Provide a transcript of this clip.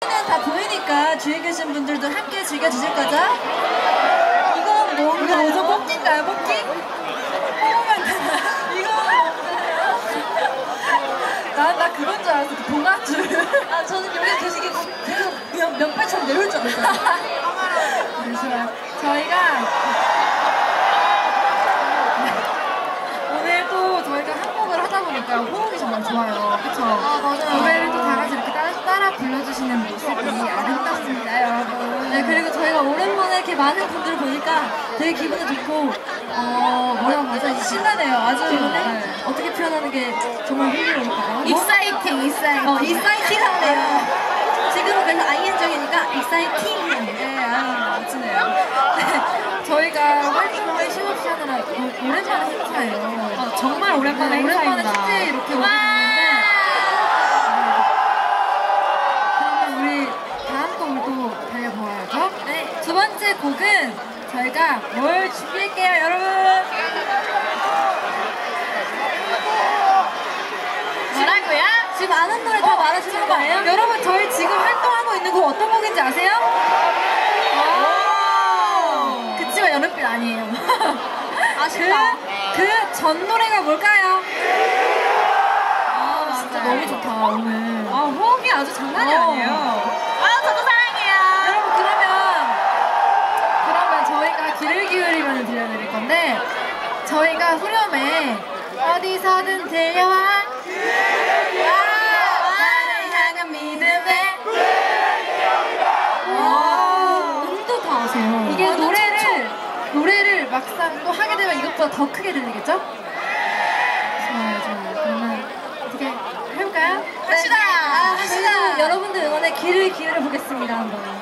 다 보이니까 주위에 계신 분들도 함께 즐겨주실 거죠? 이거 뭔가 뭐죠? 뽑기인가요? 뽑기? 뽑으면 되나? 이거 뭔가요? 나, 나 그건 줄 알았어. 그 동아줄. 아, 저는 여기 계시기 계속 그냥 면발처럼 내려올 줄 알았어요. 잠시만. 저희가 오늘 또 저희가 한곡을 하다 보니까 호흡이 정말 좋아요. 그쵸? 아, 불러주시는 모습이 아름답습니다, 여러분. 네, 그리고 저희가 오랜만에 이렇게 많은 분들을 보니까 되게 기분도 좋고, 어, 뭐라고 하죠? 신나네요. 아주 네. 어떻게 표현하는 게 정말 흥미로울까요? Exciting, exciting. 어, exciting 하네요. 지금은 그래서 IN적이니까 exciting. 네, 아, 멋지네요. 네, 저희가 활동을 쉼없이 하느라 오- 오랜만에 행사예요. 어, 정말 오랜만에 네, 오랜만에 행사입니다. 축제에 이렇게 와! 됐는데 그러면 우리 다음 곡을 또 달려보아야죠. 네. 두 번째 곡은 저희가 뭘 준비할게요, 여러분? 뭐라고요? 지금 아는 노래 다 말하시는 거예요? 여러분, 저희 지금 활동하고 있는 곡 어떤 곡인지 아세요? 오! 그치만 여름빛 아니에요. 아쉽다. 그, 그 전 노래가 뭘까요? 아, 진짜. 너무 좋다, 오늘. 아, 호흡이 아주 장난이 어. 아니에요. 귀를 기울이면 들려드릴 건데 저희가 후렴에 어디서든 들려와 나를 향한 믿음에 와 음도 다 아세요 이게 완전 노래를 노래를 막상 또 하게 되면 이것보다 더 크게 들리겠죠? 좋아요 좋아요 그러면 어떻게 해볼까요? 합시다. 아, 합시다. 여러분들 응원에 귀를 기울여 보겠습니다 한번.